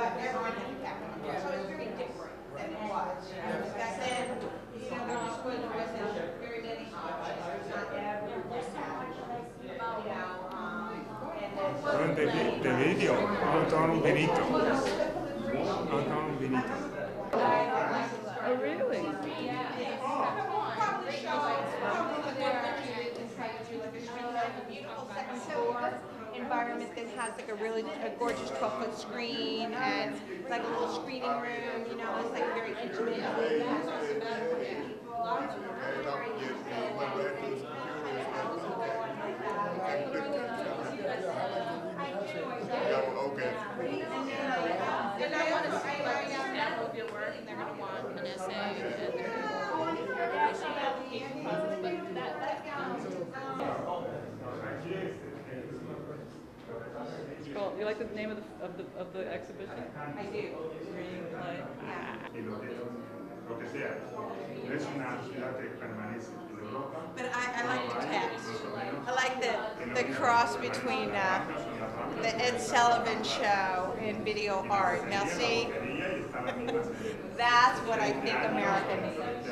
but everyone had a camera. So it's very different than it was. Back then, you know, there just was, wasn't very many options. There's not every, you know, um, and then. Fueron de, vi- video. Benito. Anton Benito. Oh, really? Probably show, probably the documentary and try to do like a street life, a beautiful second floor that has like a really, a gorgeous twelve foot screen and like a little screening room, you know, it's like very intimate. Okay. They're gonna want to see like that of your work, and they're gonna want an essay, and they're It's called, you like the name of the, of the, of the exhibition? I do. Green Light. Y lo que, lo que sea. No es una ciudad que permanece en Europa. But I, I like the text. I like the, the cross between uh, the Ed Sullivan Show and video art. Now see, that's what I think America needs.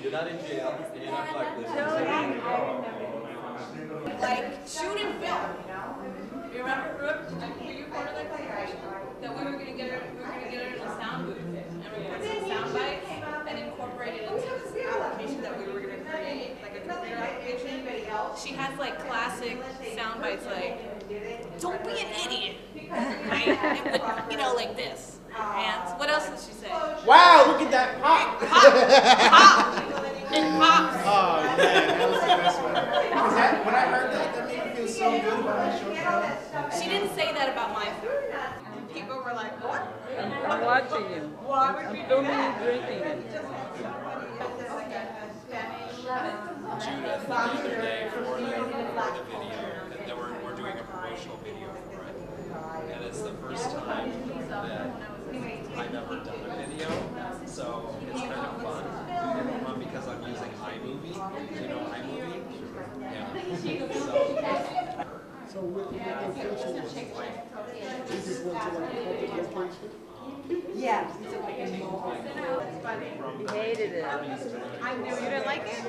You're not in jail, and you're not blacklisted. Like shoot and film. You know. You remember, remember, were you part of that conversation? That we were gonna get her, we were gonna get her in a sound booth, and we were gonna get some sound bites and incorporate it into this application that we were gonna create, like a career application. She has like classic sound bites like, don't be an idiot, right? You know, like this. And what else did she say? Wow, look at that pop. Pop! It pops! Oh man, that was the best one. Cause that, when I heard that, that made me feel so good about my show. She didn't say that about my food. And people were like, what? I'm, I'm watching you. Why would I'm we do filming you that? drinking it. Just somebody that did like a a Spanish. Judith, the other day for the, for the video, that that we're, we're doing a promotional video for it. And it's the first time that I've ever done a video, so it's kind of fun. And fun because I'm using iMovie. Do you know iMovie? Yeah. So, So with the location, you just went to like a public location? Yeah. He hated it. I know. You didn't like it?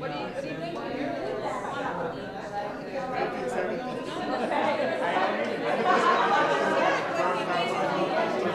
We're now taking um, uh, Asian and European and Americans. I'm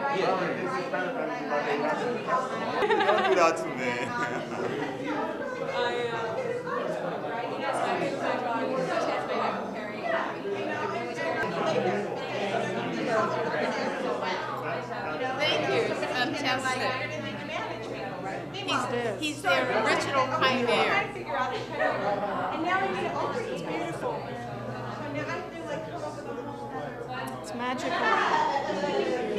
Probably this is better than what they have. Don't do that to me. Thank you. Fantastic. He's, he's their original pioneer. figure out each other. And now they made it over. It's beautiful. Now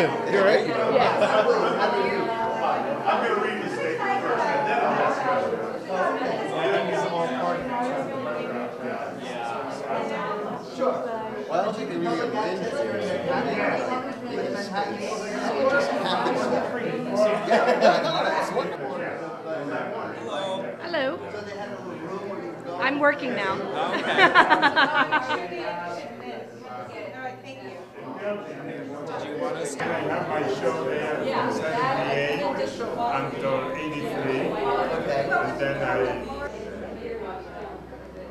You're right. I'm going to read this statement first, and then I'll ask Sure. Do It just happens. Hello. Hello. I'm working now. Okay. I have my show there from seventy-eight until eighty-three. And then I.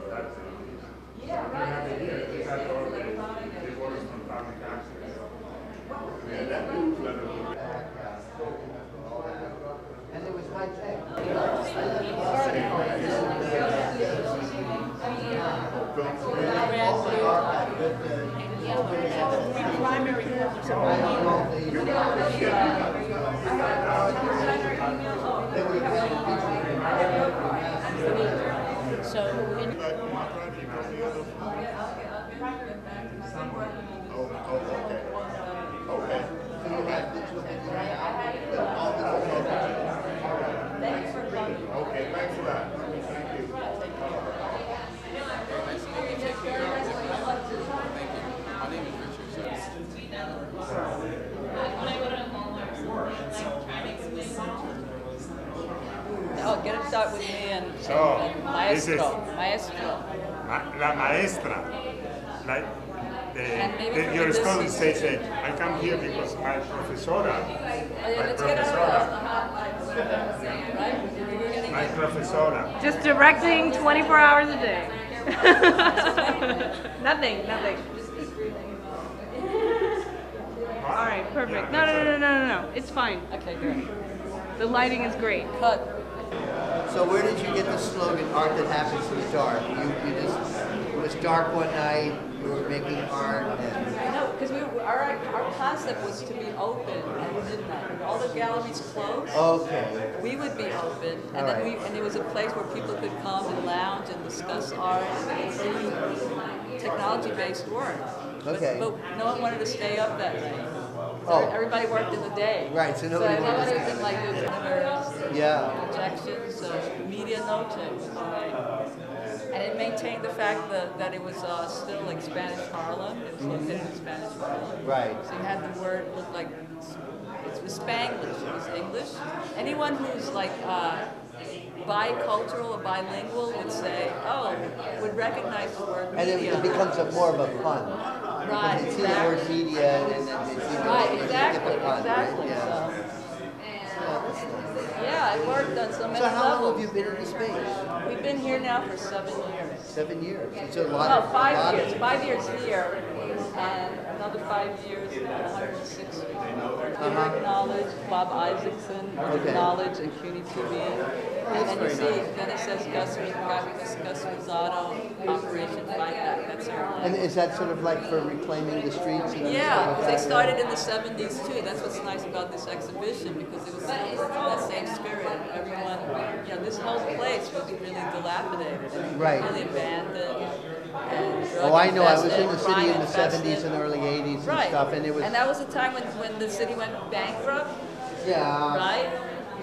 That's it. You have it here, they had all the, the orders from Tommy Taxes. Yeah, that was better. And it was my thing. So, in. So you digital video? Okay, thanks a lot. Thank you. oh, get him start with me and, So, and this is- Maestro. Maestro. Ma- La maestra, like, the, And maybe the, we your could just- students say, say, I come here because my professora, yeah, my let's get out of professora, the right? We're getting my professora. Just directing 24 hours a day. nothing, nothing. All right, perfect. No, no, no, no, no, no, no. It's fine. Okay, good. The lighting is great. Cut. So where did you get the slogan, art that happens in the dark? You, you just, it was dark one night, you were making art and, I know, because we, were- our, our concept was to be open at midnight. When all the galleries closed, okay. we would be open, and then we, and it was a place where people could come and lounge and discuss art and see technology-based work. But- Okay. But no one wanted to stay up that late. Oh. Everybody worked in the day. Right, so nobody So wanted to everybody stay. was in like the Yeah. projections, so media noche was. And it maintained the fact that, that it was uh, still like Spanish Harlem, it was located in Spanish Harlem. Right. So you had the word look like it was Spanglish, it was English. Anyone who's like uh, bicultural or bilingual would say, oh, would recognize the word And it, it becomes a more of a pun. Right, Because see the word exactly. media and then they see Right, word, exactly, pun, right? exactly. Yeah. So, nice. yeah, it worked on so many So how long have you been in the space? We've been here now for seven years. Seven years. It's a lot No, a five lot years. of, Five years here, and another five years at 106th Street. Uh-huh. Rick Knowledge, Bob Isaacson, Okay. Knowledge, and CUNY TV. And then you see, then it says Gus, Gus, Gus Rosado, Operation Fight Back. That's our and is that sort of like for reclaiming the streets and yeah, because they started in the 70s too. That's what's nice about this exhibition because it was that same spirit. Everyone, you know, this whole place was really dilapidated and Right. really abandoned. And Oh, I know. I was in the city in the crime-infested. seventies and early eighties and Right. stuff, and it was, And that was a time when, when the city went bankrupt, yeah. right?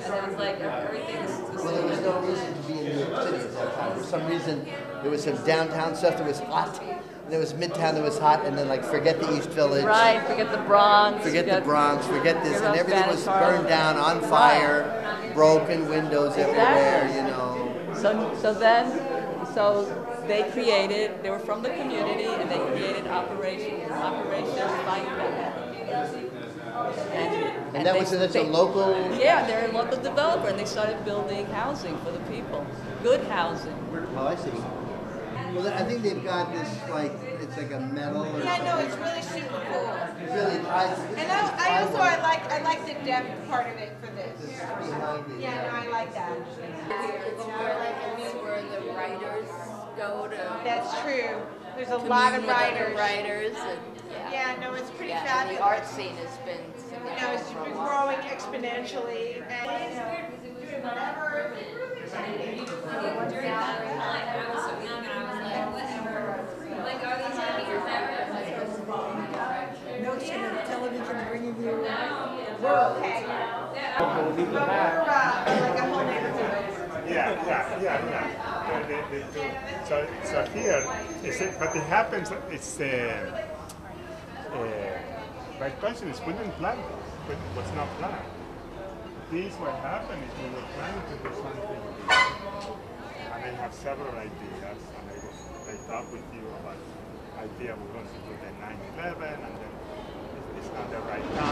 And it was like everything the Well, there was no reason to be in New York City at that time. For some reason, there was some downtown stuff that was hot, and there was midtown that was hot, and then like forget the East Village. Right, forget the Bronx. Forget the Bronx, forget this, and everything was burned down, on fire, broken windows everywhere, you know. So, so then, so they created, they were from the community and they created Operation, Operation Back. And, And that they- was, that's a local, Yeah, they're a local developer and they started building housing for the people, good housing. oh, I see. Well, I think they've got this, like, it's like a metal or Yeah, no, something. it's really super cool. Really, I. And I, I also, I like, I like the depth part of it for this. Behind it. Yeah, no, I like that. It's more like it's where the writers go to That's true. There's a lot of commune writers. writers and yeah. Yeah, no, it's pretty Yeah, and fabulous. the art scene has been You know, it's been growing exponentially and, you know. During that time, I was so young and I was like, whatever. Like, are these gonna be your favorite? Notion of television bringing you We're okay. But like a whole neighborhood. Yeah, Yeah, yeah, yeah so, so here, it, but it happens, it's, uh, uh, by coincidence, we didn't plan it, it was not planned. This what happened is we were planning to do something, and I have several ideas, and I, was, I talked with you about idea we want to do the 9-11, and then it's not the right time.